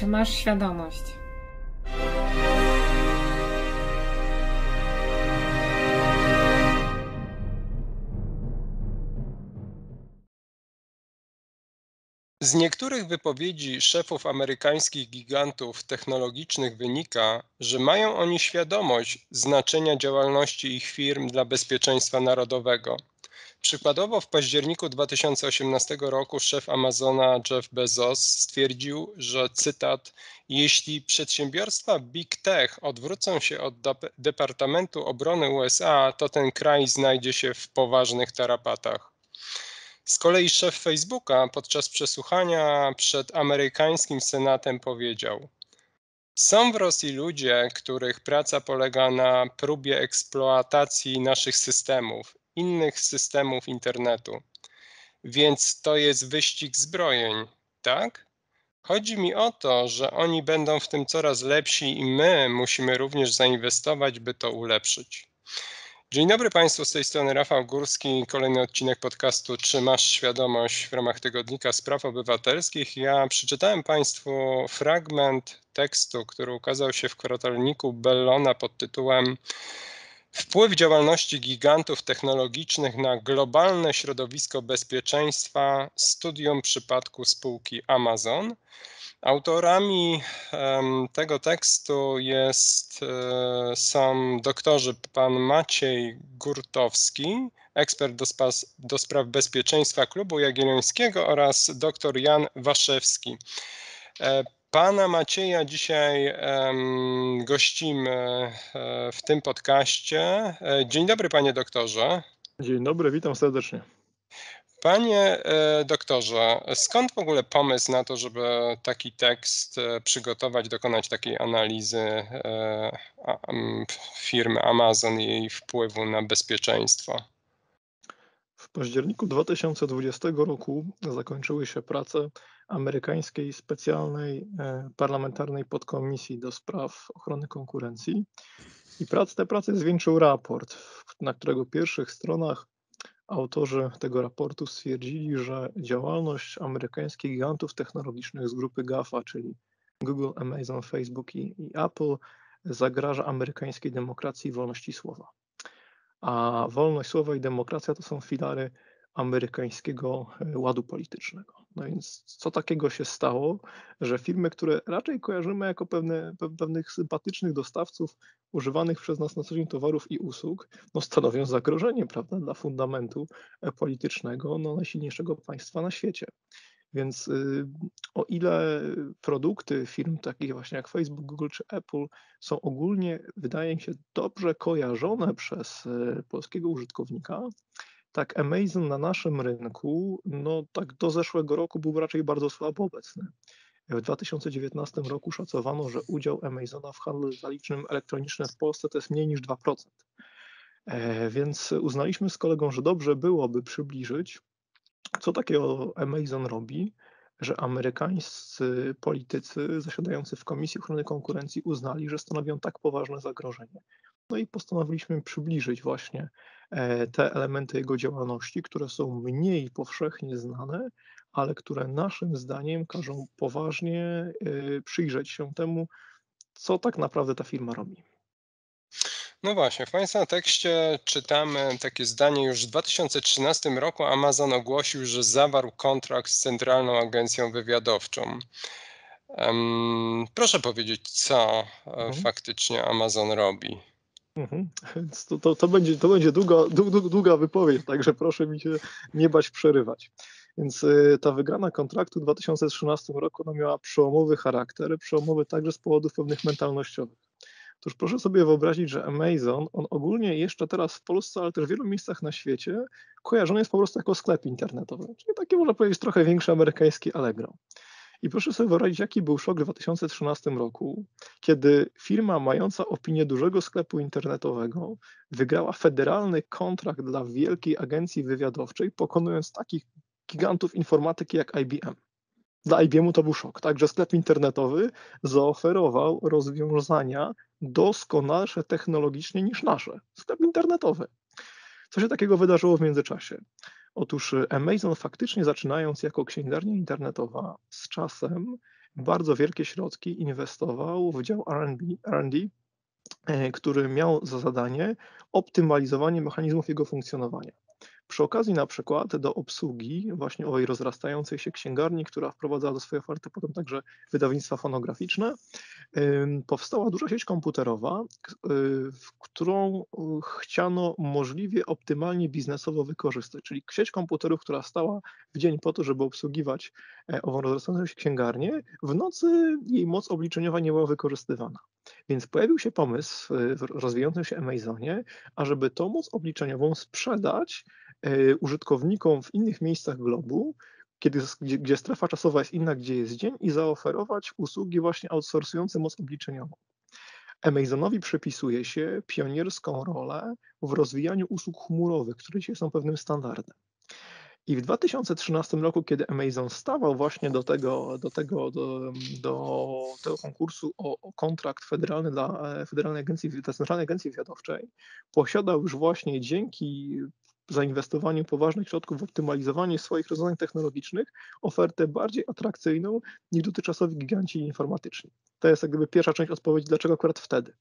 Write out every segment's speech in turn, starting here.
Czy masz świadomość? Z niektórych wypowiedzi szefów amerykańskich gigantów technologicznych wynika, że mają oni świadomość znaczenia działalności ich firm dla bezpieczeństwa narodowego. Przykładowo w październiku 2018 roku szef Amazona Jeff Bezos stwierdził, że cytat: Jeśli przedsiębiorstwa Big Tech odwrócą się od Departamentu Obrony USA, to ten kraj znajdzie się w poważnych tarapatach. Z kolei szef Facebooka podczas przesłuchania przed amerykańskim Senatem powiedział: Są w Rosji ludzie, których praca polega na próbie eksploatacji naszych systemów, innych systemów internetu. Więc to jest wyścig zbrojeń, tak? Chodzi mi o to, że oni będą w tym coraz lepsi i my musimy również zainwestować, by to ulepszyć. Dzień dobry Państwu, z tej strony Rafał Górski, kolejny odcinek podcastu Czy masz świadomość w ramach Tygodnika Spraw Obywatelskich. Ja przeczytałem Państwu fragment tekstu, który ukazał się w kwartalniku Bellona pod tytułem Wpływ działalności gigantów technologicznych na globalne środowisko bezpieczeństwa, studium przypadku spółki Amazon. Autorami tego tekstu jest, e, są doktorzy pan Maciej Gurtowski, ekspert do, spas, do spraw bezpieczeństwa Klubu Jagiellońskiego oraz dr Jan Waszewski. E, pana Macieja dzisiaj um, gościmy e, w tym podcaście. Dzień dobry, panie doktorze. Dzień dobry, witam serdecznie. Panie e, doktorze, skąd w ogóle pomysł na to, żeby taki tekst e, przygotować, dokonać takiej analizy e, firmy Amazon i jej wpływu na bezpieczeństwo? W październiku 2020 roku zakończyły się prace amerykańskiej specjalnej parlamentarnej podkomisji do spraw ochrony konkurencji. I prac, te prace zwieńczył raport, na którego pierwszych stronach Autorzy tego raportu stwierdzili, że działalność amerykańskich gigantów technologicznych z grupy GAFA, czyli Google, Amazon, Facebook i, i Apple, zagraża amerykańskiej demokracji i wolności słowa. A wolność słowa i demokracja to są filary amerykańskiego e, ładu politycznego. No więc co takiego się stało, że firmy, które raczej kojarzymy jako pewne, pewnych sympatycznych dostawców używanych przez nas na co dzień towarów i usług, no stanowią zagrożenie prawda, dla fundamentu e, politycznego no, najsilniejszego państwa na świecie. Więc y, o ile produkty firm takich właśnie jak Facebook, Google czy Apple są ogólnie, wydaje mi się, dobrze kojarzone przez y, polskiego użytkownika, tak Amazon na naszym rynku, no tak do zeszłego roku był raczej bardzo słabo obecny. W 2019 roku szacowano, że udział Amazona w handlu zalicznym elektronicznym w Polsce to jest mniej niż 2%. E, więc uznaliśmy z kolegą, że dobrze byłoby przybliżyć, co takiego Amazon robi, że amerykańscy politycy zasiadający w Komisji Ochrony Konkurencji uznali, że stanowią tak poważne zagrożenie. No i postanowiliśmy przybliżyć właśnie e, te elementy jego działalności, które są mniej powszechnie znane, ale które naszym zdaniem każą poważnie e, przyjrzeć się temu, co tak naprawdę ta firma robi. No właśnie, w Państwa tekście czytamy takie zdanie, już w 2013 roku Amazon ogłosił, że zawarł kontrakt z Centralną Agencją Wywiadowczą. Um, proszę powiedzieć, co e, mhm. faktycznie Amazon robi. Mhm. To, to, to, będzie, to będzie długa, długa wypowiedź, także proszę mi się nie bać przerywać. Więc y, ta wygrana kontraktu w 2013 roku no, miała przełomowy charakter, przełomowy także z powodów pewnych mentalnościowych. Otóż proszę sobie wyobrazić, że Amazon, on ogólnie jeszcze teraz w Polsce, ale też w wielu miejscach na świecie, kojarzony jest po prostu jako sklep internetowy, czyli takie można powiedzieć trochę większe amerykańskie Allegro. I proszę sobie wyobrazić, jaki był szok w 2013 roku, kiedy firma mająca opinię dużego sklepu internetowego wygrała federalny kontrakt dla wielkiej agencji wywiadowczej, pokonując takich gigantów informatyki jak IBM. Dla IBM-u to był szok, tak, że sklep internetowy zaoferował rozwiązania doskonalsze technologicznie niż nasze. Sklep internetowy. Co się takiego wydarzyło w międzyczasie? Otóż Amazon faktycznie zaczynając jako księgarnia internetowa z czasem bardzo wielkie środki inwestował w dział R&D, e, który miał za zadanie optymalizowanie mechanizmów jego funkcjonowania. Przy okazji na przykład do obsługi właśnie owej rozrastającej się księgarni, która wprowadzała do swojej oferty potem także wydawnictwa fonograficzne, powstała duża sieć komputerowa, y, którą y, chciano możliwie optymalnie biznesowo wykorzystać, czyli sieć komputerów, która stała w dzień po to, żeby obsługiwać e, ową rozrastającą się księgarnię, w nocy jej moc obliczeniowa nie była wykorzystywana. Więc pojawił się pomysł w rozwijającym się Amazonie, ażeby tą moc obliczeniową sprzedać E, użytkownikom w innych miejscach globu, kiedy, gdzie, gdzie, strefa czasowa jest inna, gdzie jest dzień i zaoferować usługi właśnie outsourcujące moc obliczeniową. Amazonowi przypisuje się pionierską rolę w rozwijaniu usług chmurowych, które dzisiaj są pewnym standardem. I w 2013 roku, kiedy Amazon stawał właśnie do tego, do tego, do, do tego konkursu o, o, kontrakt federalny dla e, Federalnej Agencji, dla Centralnej Agencji Wywiadowczej, posiadał już właśnie dzięki zainwestowaniu poważnych środków w optymalizowanie swoich rozwiązań technologicznych ofertę bardziej atrakcyjną niż dotychczasowi giganci informatyczni. To jest jak gdyby pierwsza część odpowiedzi, dlaczego akurat wtedy.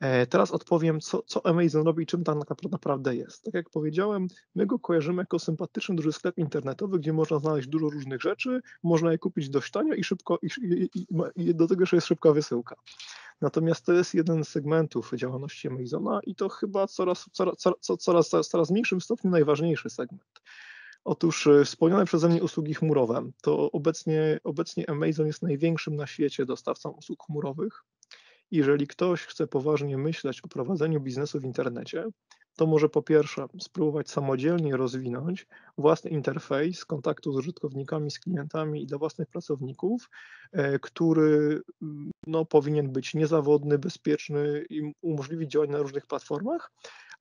E, teraz odpowiem, co, co Amazon robi i czym tak naprawdę jest. Tak jak powiedziałem, my go kojarzymy jako sympatyczny duży sklep internetowy, gdzie można znaleźć dużo różnych rzeczy, można je kupić dość tanio i szybko, i, i, i do tego jeszcze jest szybka wysyłka. Natomiast to jest jeden z segmentów działalności Amazona i to chyba coraz, coraz, coraz, coraz, coraz mniejszym stopniu najważniejszy segment. Otóż e, wspomniane przeze mnie usługi chmurowe, to obecnie, obecnie Amazon jest największym na świecie dostawcą usług chmurowych. Jeżeli ktoś chce poważnie myśleć o prowadzeniu biznesu w internecie, to może po pierwsze spróbować samodzielnie rozwinąć własny interfejs kontaktu z użytkownikami, z klientami i dla własnych pracowników, e, który mm, no, powinien być niezawodny, bezpieczny i umożliwić działanie na różnych platformach,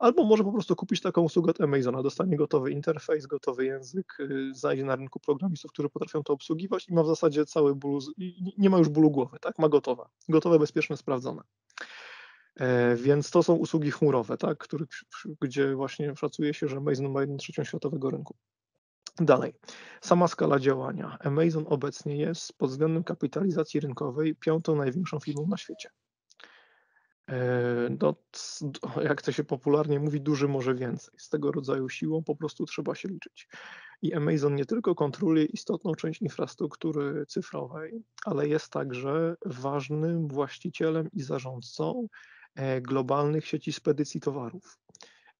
albo może po prostu kupić taką usługę od Amazona, dostanie gotowy interfejs, gotowy język, y, znajdzie na rynku programistów, którzy potrafią to obsługiwać i ma w zasadzie cały ból, nie ma już bólu głowy, tak? Ma gotowe, gotowe, bezpieczne, sprawdzone. E, więc to są usługi chmurowe, tak, gdzie właśnie szacuje się, że Amazon ma 1 trzecią światowego rynku. Dalej, sama skala działania. Amazon obecnie jest pod względem kapitalizacji rynkowej piątą największą firmą na świecie. E, no, jak to się popularnie mówi, duży może więcej. Z tego rodzaju siłą po prostu trzeba się liczyć. I Amazon nie tylko kontroluje istotną część infrastruktury cyfrowej, ale jest także ważnym właścicielem i zarządcą E, globalnych sieci spedycji towarów.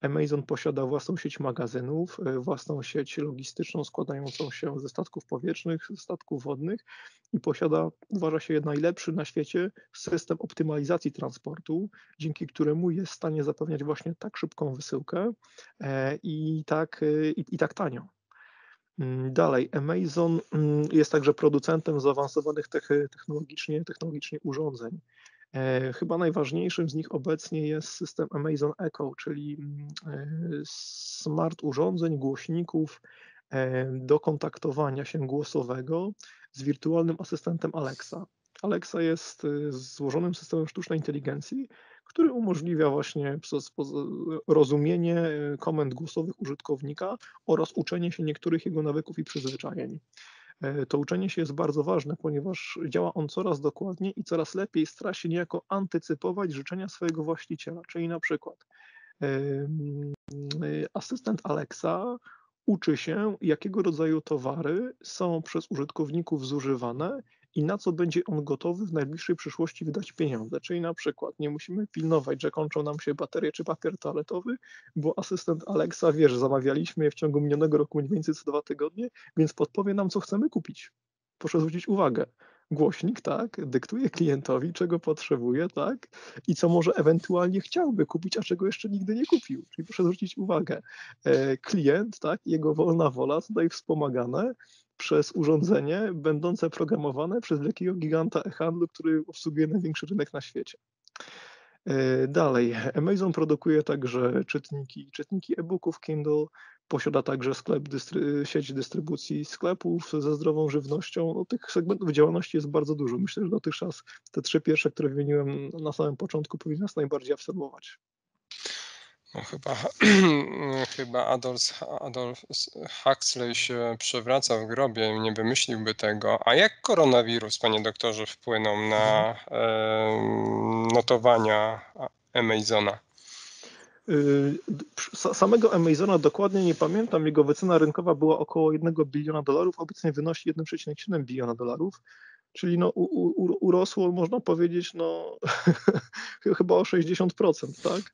Amazon posiada własną sieć magazynów, e, własną sieć logistyczną składającą się ze statków powietrznych, ze statków wodnych i posiada, uważa się, najlepszy na świecie system optymalizacji transportu, dzięki któremu jest w stanie zapewniać właśnie tak szybką wysyłkę e, i tak, i, i tak tanio. Mm, dalej, Amazon mm, jest także producentem zaawansowanych technologicznie, technologicznie urządzeń. E, chyba najważniejszym z nich obecnie jest system Amazon Echo, czyli mm, e, smart urządzeń, głośników e, do kontaktowania się głosowego z wirtualnym asystentem Alexa. Alexa jest złożonym systemem sztucznej inteligencji, który umożliwia właśnie rozumienie komend głosowych użytkownika oraz uczenie się niektórych jego nawyków i przyzwyczajeń. E, to uczenie się jest bardzo ważne, ponieważ działa on coraz dokładniej i coraz lepiej stara się niejako antycypować życzenia swojego właściciela. Czyli na przykład e, asystent Alexa uczy się, jakiego rodzaju towary są przez użytkowników zużywane i na co będzie on gotowy w najbliższej przyszłości wydać pieniądze. Czyli na przykład nie musimy pilnować, że kończą nam się baterie czy papier toaletowy, bo asystent Alexa wie, że zamawialiśmy je w ciągu minionego roku mniej więcej co dwa tygodnie, więc podpowie nam, co chcemy kupić. Proszę zwrócić uwagę. Głośnik, tak, dyktuje klientowi, czego potrzebuje, tak, i co może ewentualnie chciałby kupić, a czego jeszcze nigdy nie kupił. Czyli proszę zwrócić uwagę, e, klient, tak, jego wolna wola tutaj wspomagane przez urządzenie będące programowane przez wielkiego giganta e-handlu, który obsługuje największy rynek na świecie. E, dalej, Amazon produkuje także czytniki, czytniki e-booków Kindle, posiada także sklep, dystry, sieć dystrybucji sklepów ze zdrową żywnością. No, tych segmentów działalności jest bardzo dużo. Myślę, że dotychczas te trzy pierwsze, które wymieniłem na samym początku, powinny nas najbardziej absorbować. No chyba, chyba Adolf, Adolf Huxley się przewraca w grobie, nie wymyśliłby tego. A jak koronawirus, panie doktorze, wpłynął na e, notowania Amazona? Y, samego Amazona dokładnie nie pamiętam. Jego wycena rynkowa była około 1 biliona dolarów, obecnie wynosi 1,7 biliona dolarów czyli no, u, u, urosło, można powiedzieć, no, chyba o 60%, tak?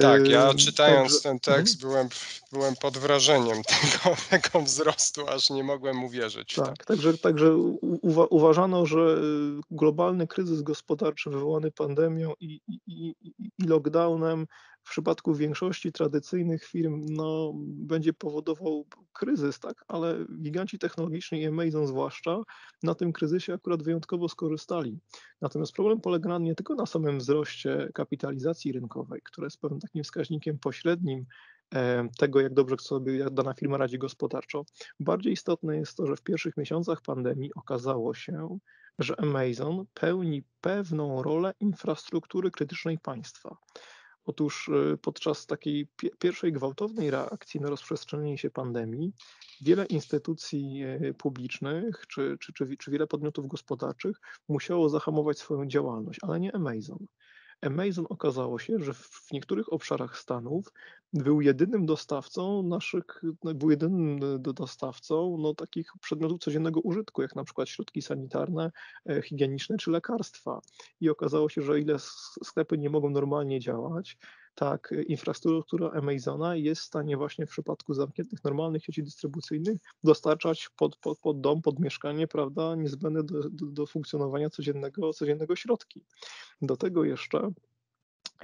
Tak, ja czytając Także, ten tekst mhm. byłem, byłem pod wrażeniem tego, tego wzrostu, aż nie mogłem uwierzyć. Tak, także, także uwa uważano, że globalny kryzys gospodarczy wywołany pandemią i, i, i lockdownem w przypadku większości tradycyjnych firm no, będzie powodował kryzys, tak? ale giganci technologiczni i Amazon zwłaszcza na tym kryzysie akurat wyjątkowo skorzystali. Natomiast problem polega nie tylko na samym wzroście kapitalizacji rynkowej, która jest pewnym takim wskaźnikiem pośrednim e, tego, jak dobrze sobie jak dana firma radzi gospodarczo. Bardziej istotne jest to, że w pierwszych miesiącach pandemii okazało się, że Amazon pełni pewną rolę infrastruktury krytycznej państwa. Otóż y, podczas takiej pierwszej gwałtownej reakcji na rozprzestrzenienie się pandemii, wiele instytucji y, publicznych czy, czy, czy, czy wiele podmiotów gospodarczych musiało zahamować swoją działalność, ale nie Amazon. Amazon okazało się, że w niektórych obszarach Stanów był jedynym dostawcą naszych, no, był jedynym dostawcą no, takich przedmiotów codziennego użytku, jak na przykład środki sanitarne, e, higieniczne czy lekarstwa. I okazało się, że ile sklepy nie mogą normalnie działać, tak, infrastruktura Amazona jest w stanie właśnie w przypadku zamkniętych normalnych sieci dystrybucyjnych dostarczać pod, pod, pod dom, pod mieszkanie, prawda, niezbędne do, do, do funkcjonowania codziennego, codziennego środki. Do tego jeszcze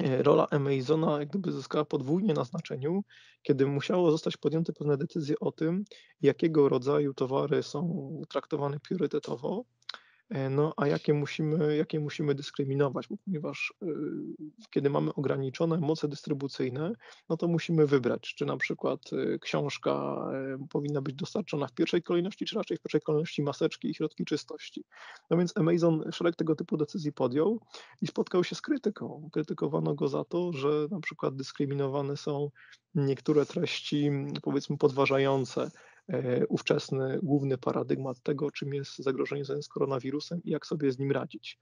e, rola Amazona jak gdyby zyskała podwójnie na znaczeniu, kiedy musiało zostać podjęte pewne decyzje o tym, jakiego rodzaju towary są traktowane priorytetowo, no a jakie musimy, jakie musimy dyskryminować, bo ponieważ y, kiedy mamy ograniczone moce dystrybucyjne, no to musimy wybrać, czy na przykład y, książka y, powinna być dostarczona w pierwszej kolejności, czy raczej w pierwszej kolejności maseczki i środki czystości. No więc Amazon szereg tego typu decyzji podjął i spotkał się z krytyką. Krytykowano go za to, że na przykład dyskryminowane są niektóre treści, powiedzmy, podważające E, ówczesny główny paradygmat tego, czym jest zagrożenie związane z koronawirusem i jak sobie z nim radzić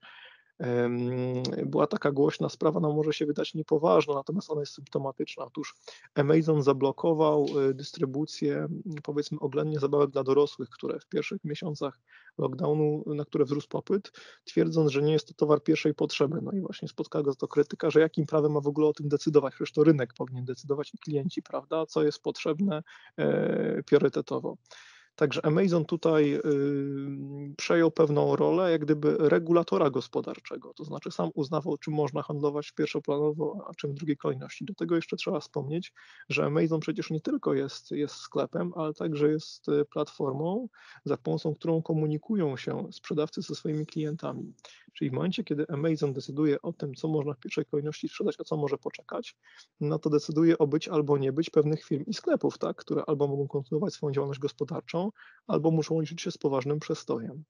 była taka głośna sprawa, no może się wydać niepoważna, natomiast ona jest symptomatyczna. Otóż Amazon zablokował y, dystrybucję, powiedzmy, oględnie zabawek dla dorosłych, które w pierwszych miesiącach lockdownu, na które wzrósł popyt, twierdząc, że nie jest to towar pierwszej potrzeby. No i właśnie spotkała go to krytyka, że jakim prawem ma w ogóle o tym decydować? Przecież to rynek powinien decydować i klienci, prawda? Co jest potrzebne e, priorytetowo. Także Amazon tutaj przejął pewną rolę jak gdyby regulatora gospodarczego, to znaczy sam uznawał, czym można handlować pierwszoplanowo, a czym w drugiej kolejności. Do tego jeszcze trzeba wspomnieć, że Amazon przecież nie tylko jest, jest sklepem, ale także jest y, platformą, za pomocą którą komunikują się sprzedawcy ze swoimi klientami. Czyli w momencie, kiedy Amazon decyduje o tym, co można w pierwszej kolejności sprzedać, a co może poczekać, no to decyduje o być albo nie być pewnych firm i sklepów, tak, które albo mogą kontynuować swoją działalność gospodarczą, albo muszą liczyć się z poważnym przestojem.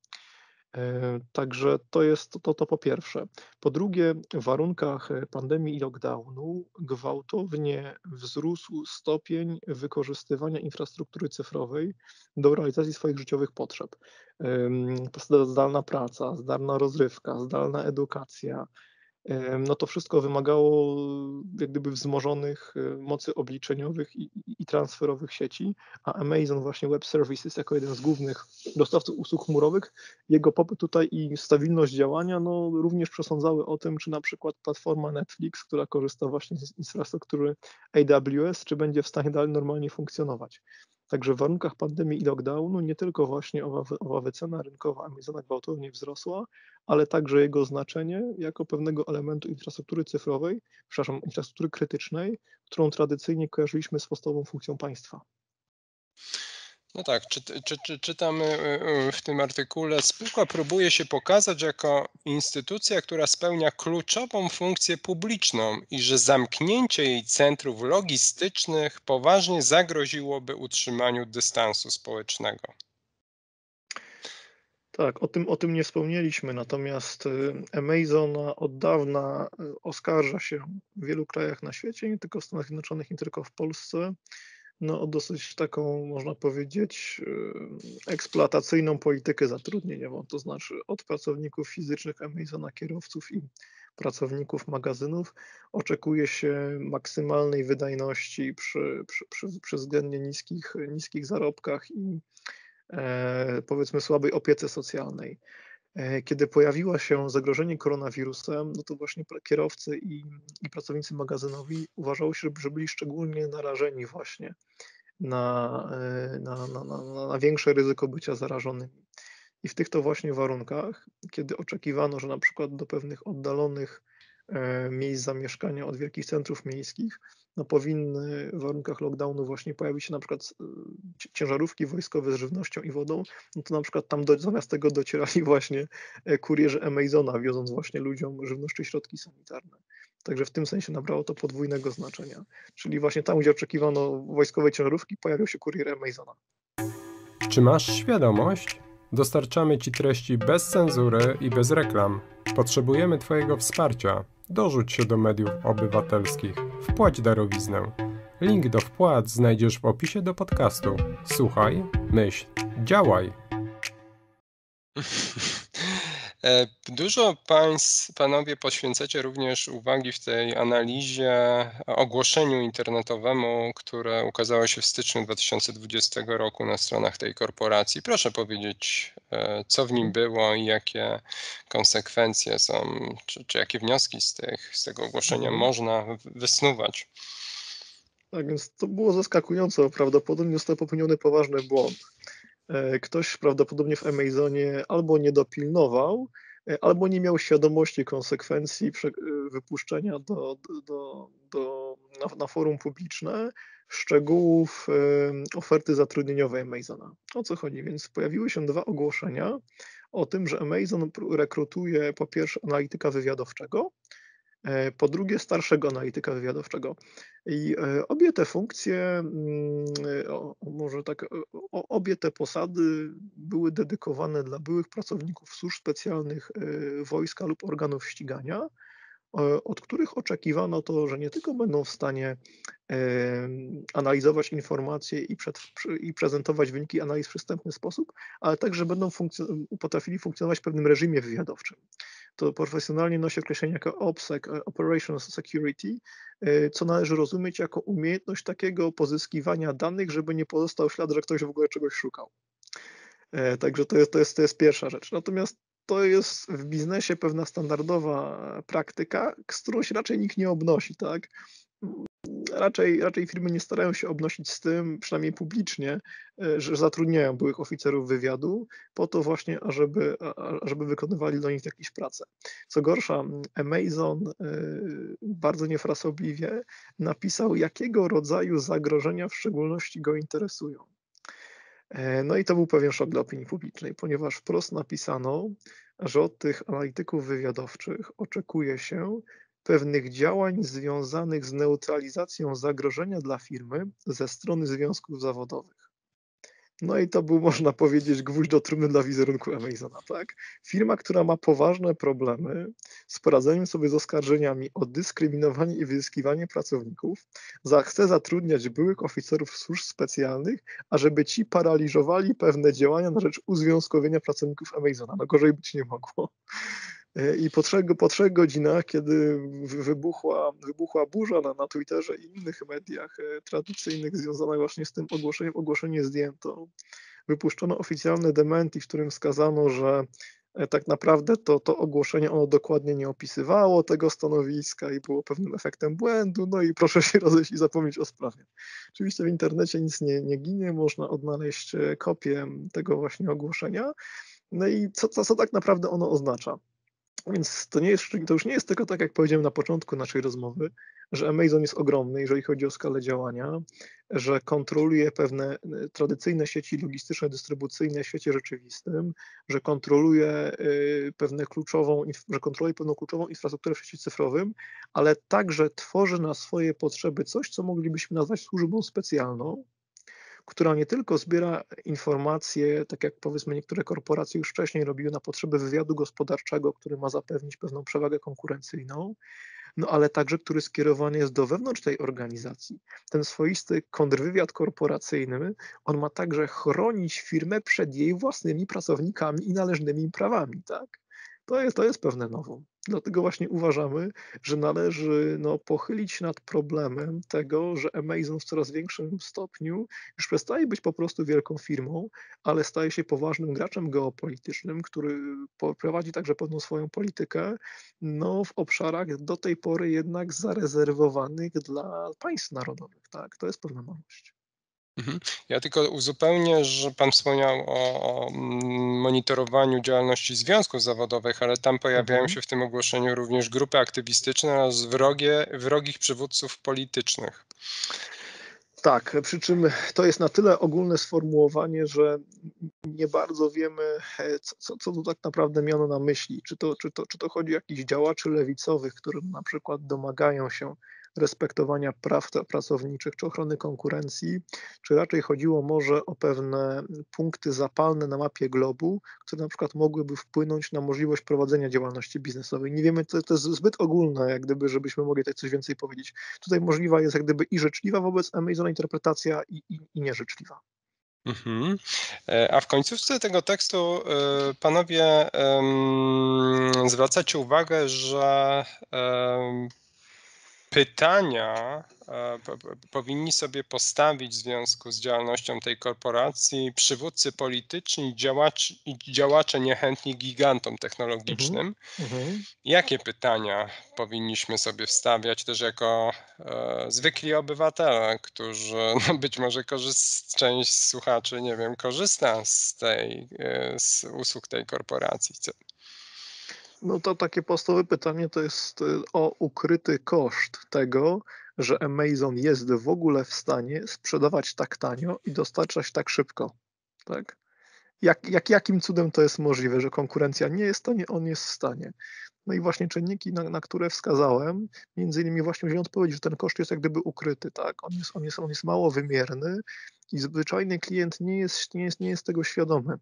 E, także to jest to, to po pierwsze. Po drugie, w warunkach pandemii i lockdownu gwałtownie wzrósł stopień wykorzystywania infrastruktury cyfrowej do realizacji swoich życiowych potrzeb. Zdalna praca, zdalna rozrywka, zdalna edukacja, no to wszystko wymagało jak gdyby wzmożonych e, mocy obliczeniowych i, i, transferowych sieci, a Amazon właśnie Web Services jako jeden z głównych dostawców usług chmurowych, jego popyt tutaj i stabilność działania no, również przesądzały o tym, czy na przykład platforma Netflix, która korzysta właśnie z infrastruktury AWS, czy będzie w stanie dalej normalnie funkcjonować. Także w warunkach pandemii i lockdownu nie tylko właśnie owa, owa wycena rynkowa Amazona gwałtownie wzrosła, ale także jego znaczenie jako pewnego elementu infrastruktury cyfrowej, przepraszam, infrastruktury krytycznej, którą tradycyjnie kojarzyliśmy z podstawową funkcją państwa. No tak, czy, czy, czy, czytamy y, y, w tym artykule, spółka próbuje się pokazać jako instytucja, która spełnia kluczową funkcję publiczną i że zamknięcie jej centrów logistycznych poważnie zagroziłoby utrzymaniu dystansu społecznego. Tak, o tym, o tym nie wspomnieliśmy, natomiast y, Amazon od dawna oskarża się w wielu krajach na świecie, nie tylko w Stanach Zjednoczonych, nie tylko w Polsce, no, dosyć taką, można powiedzieć, eksploatacyjną politykę zatrudnieniową, to znaczy od pracowników fizycznych Amazona, kierowców i pracowników magazynów oczekuje się maksymalnej wydajności przy, przy, przy, przy względnie niskich, niskich zarobkach i e, powiedzmy słabej opiece socjalnej. E, kiedy pojawiło się zagrożenie koronawirusem, no to właśnie kierowcy i, i pracownicy magazynowi uważało się, że byli szczególnie narażeni właśnie na, e, na, na, na, na większe ryzyko bycia zarażonymi. I w tych to właśnie warunkach, kiedy oczekiwano, że na przykład do pewnych oddalonych e, miejsc zamieszkania od wielkich centrów miejskich, no powinny w warunkach lockdownu właśnie pojawić się na przykład e, ciężarówki wojskowe z żywnością i wodą, no to na przykład tam do, zamiast tego docierali właśnie e, kurierzy Amazona, wioząc właśnie ludziom żywność czy środki sanitarne. Także w tym sensie nabrało to podwójnego znaczenia. Czyli właśnie tam, gdzie oczekiwano wojskowej ciężarówki, pojawił się kurier Amazona. Czy masz świadomość, Dostarczamy Ci treści bez cenzury i bez reklam. Potrzebujemy Twojego wsparcia. Dorzuć się do mediów obywatelskich. Wpłać darowiznę. Link do wpłat znajdziesz w opisie do podcastu. Słuchaj, myśl, działaj. E, dużo Państw, Panowie poświęcacie również uwagi w tej analizie ogłoszeniu internetowemu, które ukazało się w styczniu 2020 roku na stronach tej korporacji. Proszę powiedzieć, e, co w nim było i jakie konsekwencje są, czy, czy jakie wnioski z, tych, z tego ogłoszenia mhm. można wysnuwać. Tak więc to było zaskakujące. Prawdopodobnie został popełniony poważny błąd. E, ktoś prawdopodobnie w Amazonie albo nie dopilnował, e, albo nie miał świadomości konsekwencji e, wypuszczenia do, do, do, na, na forum publiczne szczegółów oferty zatrudnieniowej Amazona. O co chodzi? Więc pojawiły się dwa ogłoszenia o tym, że Amazon rekrutuje po pierwsze analityka wywiadowczego, po drugie starszego analityka wywiadowczego. I e, obie te funkcje, mm, e, może tak, obie te posady były dedykowane dla byłych pracowników służb specjalnych wojska lub organów ścigania, od których oczekiwano to, że nie tylko będą w stanie analizować informacje i, przed, i prezentować wyniki analiz w przystępny sposób, ale także będą funkcjon potrafili funkcjonować w pewnym reżimie wywiadowczym. To profesjonalnie nosi określenie jako OPSEC, e, Operations Security, e, co należy rozumieć jako umiejętność takiego pozyskiwania danych, żeby nie pozostał ślad, że ktoś w ogóle czegoś szukał. E, także to jest, to jest, to jest pierwsza rzecz. Natomiast to jest w biznesie pewna standardowa praktyka, z którą się raczej nikt nie obnosi, tak? Raczej, raczej firmy nie starają się obnosić z tym, przynajmniej publicznie, e, że zatrudniają byłych oficerów wywiadu po to właśnie, ażeby, ażeby wykonywali dla nich jakieś pracę. Co gorsza, Amazon e, bardzo niefrasobliwie napisał, jakiego rodzaju zagrożenia w szczególności go interesują. E, no i to był pewien szok dla opinii publicznej, ponieważ wprost napisano, że od tych analityków wywiadowczych oczekuje się pewnych działań związanych z neutralizacją zagrożenia dla firmy ze strony związków zawodowych. No i to był, można powiedzieć, gwóźdź do trumny dla wizerunku Amazona, tak? Firma, która ma poważne problemy z poradzeniem sobie z oskarżeniami o dyskryminowanie i wyzyskiwanie pracowników, chce zatrudniać byłych oficerów służb specjalnych, ażeby ci paraliżowali pewne działania na rzecz uzwiązkowienia pracowników Amazona. No gorzej być nie mogło. E, I po trzech, po trzech godzinach, kiedy wybuchła, wybuchła burza na, na Twitterze i innych mediach e, tradycyjnych związanych właśnie z tym ogłoszeniem, ogłoszenie zdjęto. Wypuszczono oficjalne dementi, w którym wskazano, że e, tak naprawdę to, to ogłoszenie ono dokładnie nie opisywało tego stanowiska i było pewnym efektem błędu, no i proszę się rozejść i zapomnieć o sprawie. Oczywiście w internecie nic nie, nie ginie, można odnaleźć kopię tego właśnie ogłoszenia. No i co, co, co tak naprawdę ono oznacza? Więc to, nie jest, to już nie jest tylko tak, jak powiedziałem na początku naszej rozmowy, że Amazon jest ogromny, jeżeli chodzi o skalę działania, że kontroluje pewne y, tradycyjne sieci logistyczne, dystrybucyjne w świecie rzeczywistym, że kontroluje y, pewne kluczową, że kontroluje pewną kluczową infrastrukturę w świecie cyfrowym, ale także tworzy na swoje potrzeby coś, co moglibyśmy nazwać służbą specjalną, która nie tylko zbiera informacje, tak jak powiedzmy niektóre korporacje już wcześniej robiły na potrzeby wywiadu gospodarczego, który ma zapewnić pewną przewagę konkurencyjną, no ale także który skierowany jest do wewnątrz tej organizacji. Ten swoisty kontrwywiad korporacyjny, on ma także chronić firmę przed jej własnymi pracownikami i należnymi prawami, tak? To jest, to jest pewne nowum. Dlatego właśnie uważamy, że należy no, pochylić się nad problemem tego, że Amazon w coraz większym stopniu już przestaje być po prostu wielką firmą, ale staje się poważnym graczem geopolitycznym, który prowadzi także pewną swoją politykę no, w obszarach do tej pory jednak zarezerwowanych dla państw narodowych. Tak? To jest pewna nowość. Mhm. Ja tylko uzupełnię, że Pan wspomniał o, o mm, monitorowaniu działalności związków zawodowych, ale tam pojawiają Mhm. się w tym ogłoszeniu również grupy aktywistyczne oraz wrogie, wrogich przywódców politycznych. Tak, przy czym to jest na tyle ogólne sformułowanie, że nie bardzo wiemy, e, co, co, co tu tak naprawdę miano na myśli. Czy to, czy, to, czy to chodzi o jakichś działaczy lewicowych, którym na przykład domagają się respektowania praw pracowniczych czy ochrony konkurencji, czy raczej chodziło może o pewne punkty zapalne na mapie globu, które na przykład mogłyby wpłynąć na możliwość prowadzenia działalności biznesowej. Nie wiemy, to, to jest zbyt ogólne, jak gdyby, żebyśmy mogli tutaj coś więcej powiedzieć. Tutaj możliwa jest jak gdyby i życzliwa wobec Amazona interpretacja i, i, i nieżyczliwa. Mhm. E, a w końcówce tego tekstu e, panowie um, zwracacie uwagę, że pytania e, powinni sobie postawić w związku z działalnością tej korporacji przywódcy polityczni i działacze, działacze niechętni gigantom technologicznym. Mhm. Mhm. Jakie pytania powinniśmy sobie wstawiać też jako e, zwykli obywatele, którzy no być może korzyst, część słuchaczy, nie wiem, korzysta z tej, e, z usług tej korporacji? No to takie podstawowe pytanie to jest y, o ukryty koszt tego, że Amazon jest w ogóle w stanie sprzedawać tak tanio i dostarczać tak szybko. Tak? Jak, jak, jakim cudem to jest możliwe, że konkurencja nie jest w stanie, on jest w stanie? No i właśnie czynniki, na, na, które wskazałem, między innymi właśnie wziąłem odpowiedź, że ten koszt jest jak gdyby ukryty, tak? On jest, on jest, on jest mało wymierny i zwyczajny klient nie jest, nie jest, nie jest tego świadomy.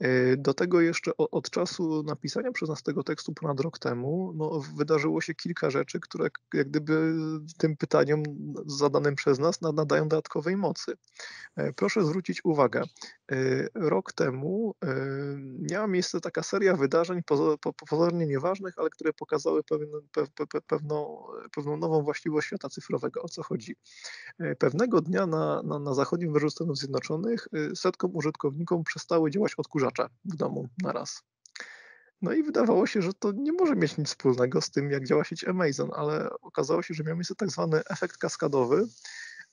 E, do tego jeszcze od czasu napisania przez nas tego tekstu ponad rok temu no, wydarzyło się kilka rzeczy, które jak gdyby tym pytaniom zadanym przez nas nadają dodatkowej mocy. E, proszę zwrócić uwagę, e, rok temu miała miejsce taka seria wydarzeń pozornie nieważnych, ale które pokazały pewną, pewną nową właściwość świata cyfrowego. O co chodzi? Pewnego dnia na, na, na zachodnim wybrzeżu Stanów Zjednoczonych setkom użytkownikom przestały działać odkurzacze w domu na raz. No i wydawało się, że to nie może mieć nic wspólnego z tym, jak działa sieć Amazon, ale okazało się, że miał miejsce tak zwany efekt kaskadowy,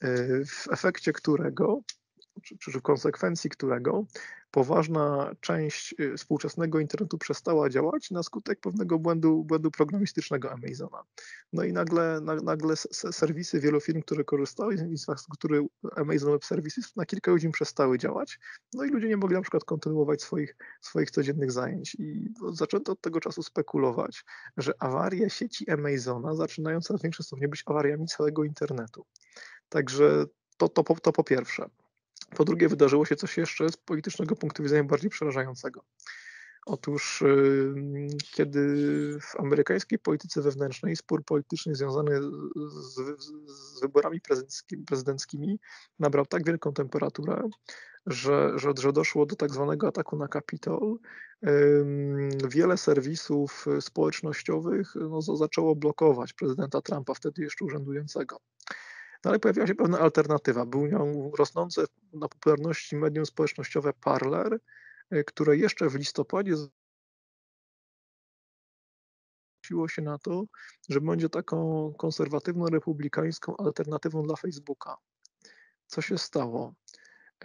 y, w efekcie którego czy, czy w konsekwencji którego poważna część y, współczesnego internetu przestała działać na skutek pewnego błędu, błędu programistycznego Amazona. No i nagle, nagle serwisy wielu firm, które korzystały z infrastruktury Amazon Web Services na kilka godzin przestały działać, no i ludzie nie mogli na przykład kontynuować swoich, swoich codziennych zajęć. I zaczęto od tego czasu spekulować, że awarie sieci Amazona zaczynają coraz większe stopnie być awariami całego internetu. Także to, to, to po pierwsze. Po drugie, wydarzyło się coś jeszcze z politycznego punktu widzenia bardziej przerażającego. Otóż, kiedy w amerykańskiej polityce wewnętrznej spór polityczny związany z, z wyborami prezydenckimi nabrał tak wielką temperaturę, że, że, że doszło do tak zwanego ataku na Kapitol, wiele serwisów społecznościowych no, zaczęło blokować prezydenta Trumpa, wtedy jeszcze urzędującego. No ale pojawiła się pewna alternatywa. Był nią rosnące na popularności medium społecznościowe Parler, y, które jeszcze w listopadzie zwróciło się na to, że będzie taką konserwatywną, republikańską alternatywą dla Facebooka. Co się stało?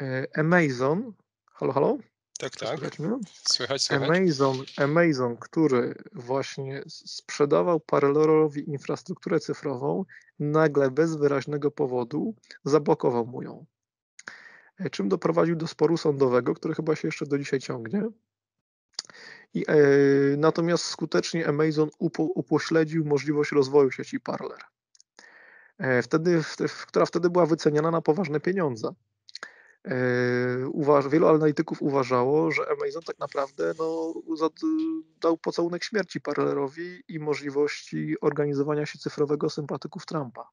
Y, Amazon, halo, halo? Tak, tak. Słychać, słychać. Amazon, Amazon, który właśnie sprzedawał Parlerowi infrastrukturę cyfrową, nagle bez wyraźnego powodu zablokował mu ją. E, czym doprowadził do sporu sądowego, który chyba się jeszcze do dzisiaj ciągnie. I, e, natomiast skutecznie Amazon upo, upośledził możliwość rozwoju sieci Parler, e, wtedy, w, która wtedy była wyceniana na poważne pieniądze. Uważ, wielu analityków uważało, że Amazon tak naprawdę no, dał pocałunek śmierci Parlerowi i możliwości organizowania się cyfrowego sympatyków Trumpa.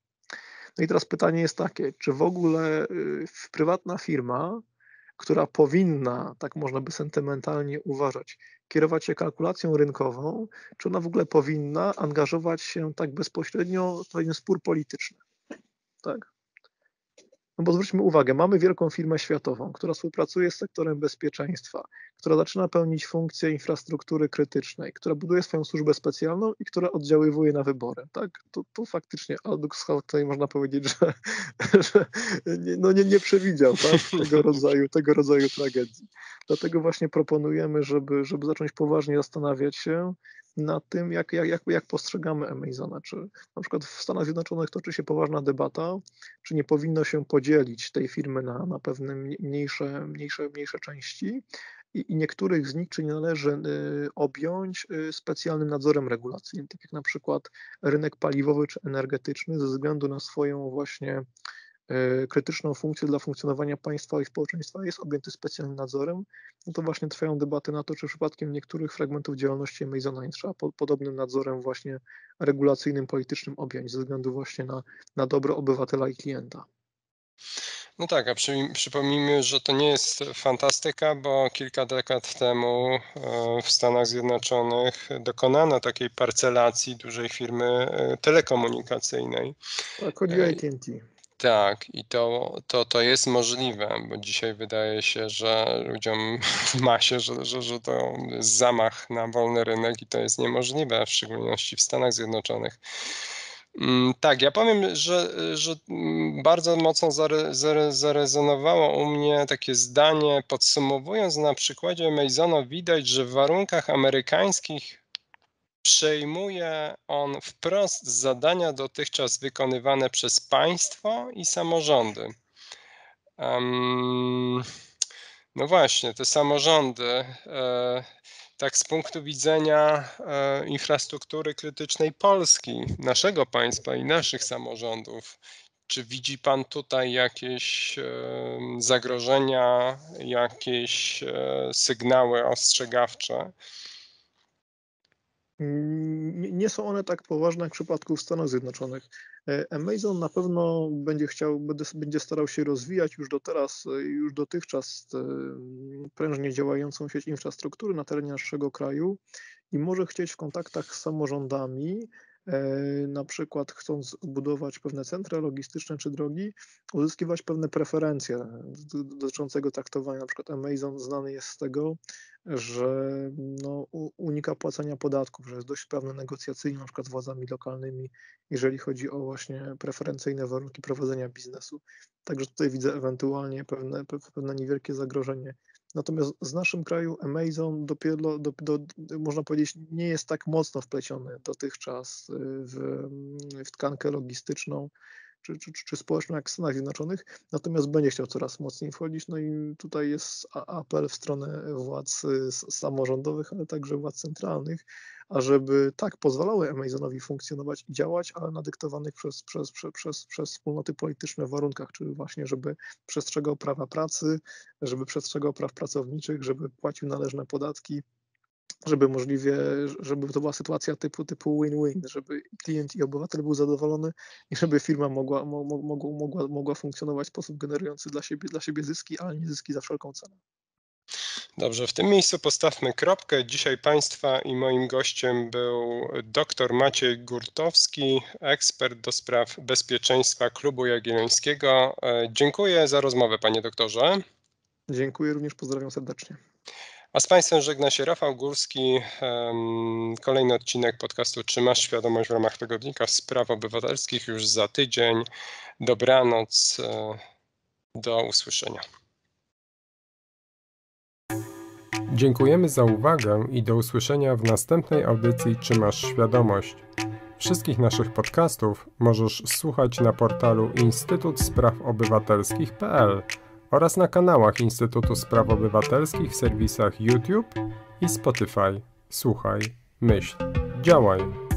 No i teraz pytanie jest takie, czy w ogóle y, prywatna firma, która powinna, tak można by sentymentalnie uważać, kierować się kalkulacją rynkową, czy ona w ogóle powinna angażować się tak bezpośrednio w pewien spór polityczny? Tak. No bo zwróćmy uwagę, mamy wielką firmę światową, która współpracuje z sektorem bezpieczeństwa, która zaczyna pełnić funkcję infrastruktury krytycznej, która buduje swoją służbę specjalną i która oddziaływuje na wybory. Tak? To, to faktycznie Aldous tutaj można powiedzieć, że, że nie, no nie, nie przewidział tak? tego, rodzaju, tego rodzaju tragedii. Dlatego właśnie proponujemy, żeby, żeby zacząć poważnie zastanawiać się nad tym, jak, jak, jak, postrzegamy Amazona. Czy na przykład w Stanach Zjednoczonych toczy się poważna debata, czy nie powinno się podzielić tej firmy na, na pewne mniejsze, mniejsze, mniejsze części i, i niektórych z nich, czy nie należy y, objąć y, specjalnym nadzorem regulacyjnym, tak jak na przykład rynek paliwowy czy energetyczny, ze względu na swoją właśnie krytyczną funkcję dla funkcjonowania państwa i społeczeństwa jest objęty specjalnym nadzorem, no to właśnie trwają debaty na to, czy przypadkiem niektórych fragmentów działalności Amazona nie trzeba podobnym nadzorem właśnie regulacyjnym, politycznym objąć ze względu właśnie na, na dobro obywatela i klienta. No tak, a przy, przypomnijmy, że to nie jest fantastyka, bo kilka dekad temu e, w Stanach Zjednoczonych dokonano takiej parcelacji dużej firmy e, telekomunikacyjnej. Tak, chodzi o AT&T. Tak, i to, to, to jest możliwe, bo dzisiaj wydaje się, że ludziom w masie, że, że, że to jest zamach na wolny rynek i to jest niemożliwe, w szczególności w Stanach Zjednoczonych. Mm, tak, ja powiem, że, że mm, bardzo mocno zare, zare, zarezonowało u mnie takie zdanie, podsumowując na przykładzie Amazona, widać, że w warunkach amerykańskich przejmuje on wprost zadania dotychczas wykonywane przez państwo i samorządy. No właśnie, te samorządy, e, tak z punktu widzenia e, infrastruktury krytycznej Polski, naszego państwa i naszych samorządów, czy widzi Pan tutaj jakieś e, zagrożenia, jakieś sygnały ostrzegawcze? Nie są one tak poważne jak w przypadku Stanów Zjednoczonych. E, Amazon na pewno będzie chciał, będzie starał się rozwijać już do teraz, e, już dotychczas e, prężnie działającą sieć infrastruktury na terenie naszego kraju i może chcieć w kontaktach z samorządami na przykład chcąc budować pewne centra logistyczne czy drogi, uzyskiwać pewne preferencje dotyczącego traktowania. Na przykład Amazon znany jest z tego, że no, unika płacenia podatków, że jest dość sprawny negocjacyjnie na przykład z władzami lokalnymi, jeżeli chodzi o właśnie preferencyjne warunki prowadzenia biznesu. Także tutaj widzę ewentualnie pewne, pewne niewielkie zagrożenie Natomiast z naszym kraju Amazon dopiero, do, do, można powiedzieć, nie jest tak mocno wpleciony dotychczas y, w, w tkankę logistyczną czy, czy, czy społeczną jak w Stanach Zjednoczonych, natomiast będzie chciał coraz mocniej wchodzić. No i tutaj jest apel w stronę władz y, samorządowych, ale także władz centralnych, ażeby tak pozwalały Amazonowi funkcjonować i działać, ale na dyktowanych przez, przez, przez, przez, przez wspólnoty polityczne warunkach, czyli właśnie, żeby przestrzegał prawa pracy, żeby przestrzegał praw pracowniczych, żeby płacił należne podatki, żeby możliwie, żeby to była sytuacja typu typu win-win, żeby klient i obywatel był zadowolony i żeby firma mogła, mogła, mogła, mogła funkcjonować w sposób generujący dla siebie, dla siebie zyski, ale nie zyski za wszelką cenę. Dobrze, w tym miejscu postawmy kropkę. Dzisiaj Państwa i moim gościem był dr Maciej Gurtowski, ekspert do spraw bezpieczeństwa Klubu Jagiellońskiego. E, dziękuję za rozmowę, panie doktorze. Dziękuję również, pozdrawiam serdecznie. A z Państwem żegna się Rafał Górski. Kolejny odcinek podcastu Czy masz świadomość w ramach tygodnika spraw obywatelskich już za tydzień. Dobranoc. E, do usłyszenia. Dziękujemy za uwagę i do usłyszenia w następnej audycji Czy masz świadomość? Wszystkich naszych podcastów możesz słuchać na portalu Instytut Spraw Obywatelskich.pl oraz na kanałach Instytutu Spraw Obywatelskich w serwisach YouTube i Spotify. Słuchaj, myśl, działaj.